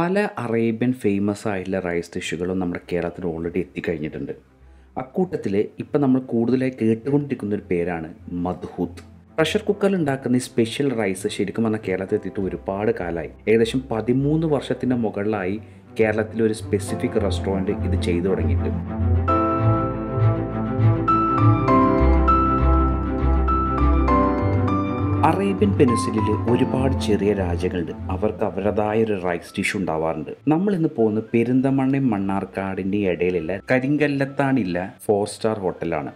പല Arabian famous ആയിട്ടുള്ള rice ഡിഷുകളും നമ്മുടെ കേരളത്തിൽ ഓൾറെഡി എത്തിക്കഴിഞ്ഞിട്ടുണ്ട്. അക്കൂട്ടത്തിൽ ഇപ്പം നമ്മൾ കൂടുതലായി കേട്ടുകൊണ്ടിരിക്കുന്ന ഒരു പേരാണ് മദ്ഹൂത്ത് പ്രഷർ കുക്കറിൽ ഉണ്ടാക്കുന്ന ഈ സ്പെഷ്യൽ റൈസ് ശരിക്കും പറഞ്ഞാൽ കേരളത്തിൽ എത്തിയിട്ട് ഒരുപാട് കാലമായി. ഏകദേശം പതിമൂന്ന് വർഷത്തിന്റെ മുകളിലായി കേരളത്തിലെ ഒരു സ്പെസിഫിക് റെസ്റ്റോറന്റ് ഇത് ചെയ്തു തുടങ്ങിയിട്ട് അറേബ്യൻ പെനിസിലിൽ ഒരുപാട് ചെറിയ രാജ്യങ്ങളുണ്ട്. അവർക്ക് അവരുടേതായ ഒരു റൈസ് ഡിഷ് ഉണ്ടാവാറുണ്ട്. നമ്മൾ ഇന്ന് പോകുന്ന പെരിന്തമണ്ണയും മണ്ണാർക്കാടിന്റെ ഇടയിലുള്ള കരിങ്കല്ലത്താണില്ല ഫോർ സ്റ്റാർ ഹോട്ടലാണ്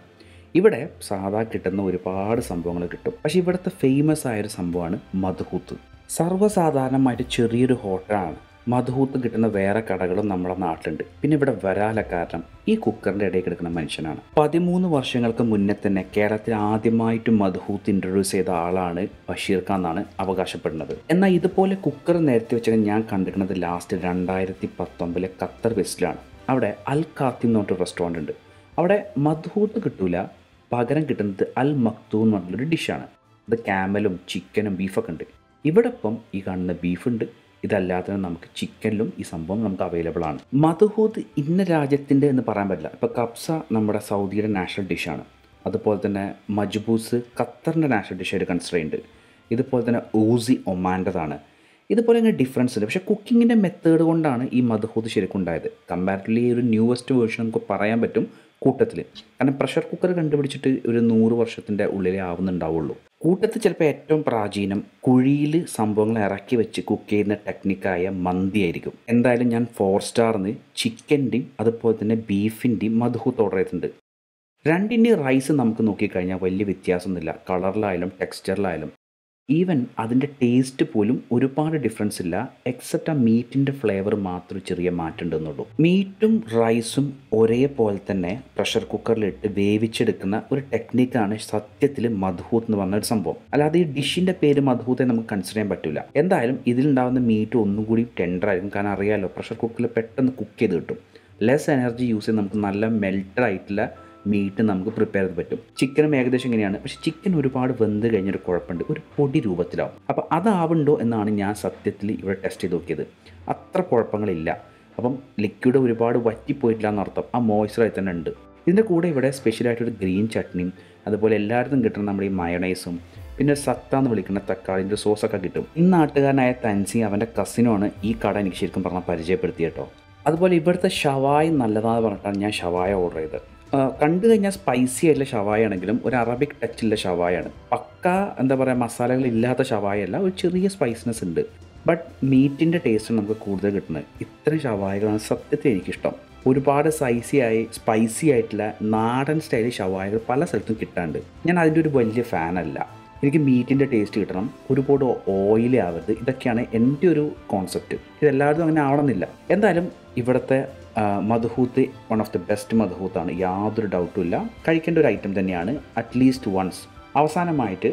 ഇവിടെ സാധാ കിട്ടുന്ന ഒരുപാട് സംഭവങ്ങൾ കിട്ടും. പക്ഷേ ഇവിടുത്തെ ഫേമസ് ആയൊരു സംഭവമാണ് മധുഹൂത്ത്. സർവസാധാരണമായിട്ട് ചെറിയൊരു ഹോട്ടലാണ് മധുഹൂത്ത് കിട്ടുന്ന വേറെ കടകളും നമ്മുടെ നാട്ടിലുണ്ട്. പിന്നെ ഇവിടെ വരാല കാരണം ഈ കുക്കറിന്റെ ഇടയിൽ കിടക്കുന്ന മനുഷ്യനാണ്. പതിമൂന്ന് വർഷങ്ങൾക്ക് മുന്നേ തന്നെ കേരളത്തിൽ ആദ്യമായിട്ട് മധുഹൂത്ത് ഇൻട്രൊഡ്യൂസ് ചെയ്ത ആളാണ് ബഷീർ ഖാൻ എന്നാണ് അവകാശപ്പെടുന്നത്. എന്നാൽ ഇതുപോലെ കുക്കർ നേരത്തെ വെച്ചാൽ ഞാൻ കണ്ടിരിക്കുന്നത് ലാസ്റ്റ് രണ്ടായിരത്തി പത്തൊമ്പതിലെ ഖത്തർ വെസ്റ്റിലാണ്. അവിടെ അൽ കാത്തി എന്ന് പറഞ്ഞൊരു റെസ്റ്റോറന്റ് ഉണ്ട്. അവിടെ മധുഹൂത്ത് കിട്ടൂല പകരം കിട്ടുന്നത് അൽ മക്തൂ എന്ന് പറഞ്ഞൊരു ഡിഷാണ് അത് ക്യാമലും ചിക്കനും ബീഫൊക്കെ ഉണ്ട്. ഇവിടെ ഇപ്പം ഈ കാണുന്ന ബീഫുണ്ട് ഇതല്ലാതെ നമുക്ക് ചിക്കനിലും ഈ സംഭവം നമുക്ക് അവൈലബിൾ ആണ്. മധുഹൂദ് ഇന്ന രാജ്യത്തിന്റെ എന്ന് പറയാൻ പറ്റില്ല. ഇപ്പോൾ കബ്സ നമ്മുടെ സൗദിയുടെ നാഷണൽ ഡിഷാണ് അതുപോലെ തന്നെ മജ്ബൂസ് ഖത്തറിന്റെ നാഷണൽ ഡിഷ് കൺസിഡർ ഉണ്ട് ഇതുപോലെ തന്നെ ഊസി ഒമാന്റെതാണ്. ഇതുപോലെ തന്നെ ഡിഫറൻസ് ഉണ്ട്. പക്ഷേ കുക്കിങ്ങിന്റെ മെത്തേഡ് കൊണ്ടാണ് ഈ മധുഹൂദ് ശരിക്കും ഉണ്ടായത്. കമ്പാരിറ്റീവ്ലി ഒരു ന്യൂവസ്റ്റ് വേർഷൻ നമുക്ക് പറയാൻ പറ്റും കൂട്ടത്തിൽ കാരണം പ്രഷർ കുക്കർ കണ്ടുപിടിച്ചിട്ട് ഒരു നൂറ് വർഷത്തിന്റെ ഉള്ളിലേ ആവുന്നുണ്ടാവുള്ളൂ. കൂട്ടത്തിൽ ചിലപ്പോൾ ഏറ്റവും പ്രാചീനം കുഴിയിൽ സംഭവങ്ങൾ ഇറക്കി വെച്ച് കുക്ക് ചെയ്യുന്ന ടെക്നിക്കായ മന്തി ആയിരിക്കും. എന്തായാലും ഞാൻ ഫോർ സ്റ്റാറിന് ചിക്കന്റെയും അതുപോലെ തന്നെ ബീഫിന്റെയും മധുഹൂത്ത് ഓർഡർ ചെയ്തിട്ടുണ്ട്. രണ്ടിന്റെയും റൈസ് നമുക്ക് നോക്കിക്കഴിഞ്ഞാൽ വലിയ വ്യത്യാസമൊന്നുമില്ല. കളറിലായാലും ടെക്സ്ചറിലായാലും ഈവൻ അതിന്റെ ടേസ്റ്റ് പോലും ഒരുപാട് ഡിഫറൻസ് ഇല്ല. എക്സെപ്റ്റ് ആ മീറ്റിന്റെ ഫ്ലേവർ മാത്രം ചെറിയ മാറ്റം ഉണ്ടെന്നുള്ളൂ മീറ്റും റൈസും ഒരേപോലെ തന്നെ പ്രഷർ കുക്കറിലിട്ട് വേവിച്ചെടുക്കുന്ന ഒരു ടെക്നിക്കാണ് സത്യത്തിൽ മധുഹൂത്ത് എന്ന് പറഞ്ഞ ഒരു സംഭവം. അല്ലാതെ ഈ ഡിഷിന്റെ പേര് മധുഹൂത്തെ നമുക്ക് കൺസിഡർ ചെയ്യാൻ പറ്റില്ല എന്തായാലും ഇതിലുണ്ടാകുന്ന മീറ്റ് ഒന്നും കൂടി ടെൻഡർ ആയിരിക്കും. കാരണം അറിയാമല്ലോ പ്രഷർ കുക്കറിൽ പെട്ടെന്ന് കുക്ക് ചെയ്ത് കിട്ടും. ലെസ് എനർജി യൂസ് ചെയ്ത് നമുക്ക് നല്ല മെൽറ്റഡ് ആയിട്ടുള്ള മീറ്റ് നമുക്ക് പ്രിപ്പയർ ചെയ്ത് പറ്റും. ചിക്കനും ഏകദേശം ഇങ്ങനെയാണ്. പക്ഷേ ചിക്കൻ ഒരുപാട് വെന്ത് കഴിഞ്ഞൊരു കുഴപ്പമുണ്ട്. ഒരു പൊടി രൂപത്തിലാവും. അപ്പോൾ അതാവുണ്ടോ എന്നാണ് ഞാൻ സത്യത്തിൽ ഇവിടെ ടെസ്റ്റ് ചെയ്ത് നോക്കിയത്. അത്ര കുഴപ്പങ്ങളില്ല. അപ്പം ലിക്വിഡ് ഒരുപാട് വറ്റിപ്പോയിട്ടില്ല എന്നർത്ഥം ആ മോയ്സ്ചറായി തന്നെ ഉണ്ട്. ഇതിന്റെ കൂടെ ഇവിടെ സ്പെഷ്യലായിട്ടൊരു ഗ്രീൻ ചട്നിയും അതുപോലെ എല്ലായിടത്തും കിട്ടുന്ന നമ്മുടെ ഈ മയണൈസും പിന്നെ സത്ത എന്ന് വിളിക്കുന്ന തക്കാളിന്റെ സോസൊക്കെ കിട്ടും. ഈ നാട്ടുകാരനായ തൻസി അവന്റെ കസിനുമാണ് ഈ കട എനിക്ക് ശരിക്കും പറഞ്ഞാൽ പരിചയപ്പെടുത്തി കേട്ടോ. അതുപോലെ ഇവിടുത്തെ ഷവായ നല്ലതാണെന്ന് പറഞ്ഞിട്ടാണ് ഞാൻ ഷവായ ഓർഡർ ചെയ്തത്. കണ്ടു കഴിഞ്ഞാൽ സ്പൈസി ആയിട്ടുള്ള ഷവായ ആണെങ്കിലും ഒരു അറബിക് ടച്ചുള്ള ഷവായാണ് പക്ക എന്താ പറയുക മസാലകൾ ഇല്ലാത്ത ഷവായ അല്ല ഒരു ചെറിയ സ്പൈസിനെസ് ഉണ്ട്. ബട്ട് മീറ്റിന്റെ ടേസ്റ്റ് നമുക്ക് കൂടുതൽ കിട്ടുന്നത്. ഇത്തരം ഷവായകളാണ് സത്യത്തിൽ എനിക്കിഷ്ടം. ഒരുപാട് സൈസി ആയി സ്പൈസി ആയിട്ടുള്ള നാടൻ സ്റ്റൈലിൽ ഷവായകൾ പല സ്ഥലത്തും കിട്ടാണ്ട് ഞാൻ അതിന്റെ ഒരു വലിയ ഫാനല്ല എനിക്ക് മീറ്റിന്റെ ടേസ്റ്റ് കിട്ടണം ഒരുപാട് ഓയിൽ ആവരുത് ഇതൊക്കെയാണ് എന്റെ ഒരു കോൺസെപ്റ്റ് ഇതെല്ലാവരും അങ്ങനെ ആവണമെന്നില്ല. എന്തായാലും ഇവിടുത്തെ മധുഹൂത്ത് വൺ ഓഫ് ദി ബെസ്റ്റ് മധുഹൂത്താണ് യാതൊരു ഡൗട്ടും ഇല്ല. കഴിക്കേണ്ട ഒരു ഐറ്റം തന്നെയാണ് അറ്റ്ലീസ്റ്റ് വൺസ് അവസാനമായിട്ട്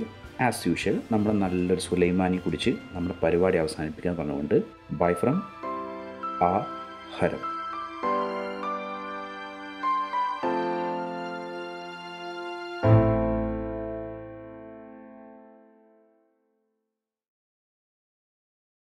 ആസ് യൂഷ്വൽ നമ്മൾ നല്ലൊരു സുലൈമാനി കുടിച്ച് നമ്മുടെ പരിപാടി അവസാനിപ്പിക്കാൻ പറഞ്ഞുകൊണ്ട് ബൈ ഫ്രം ആ ഹരം.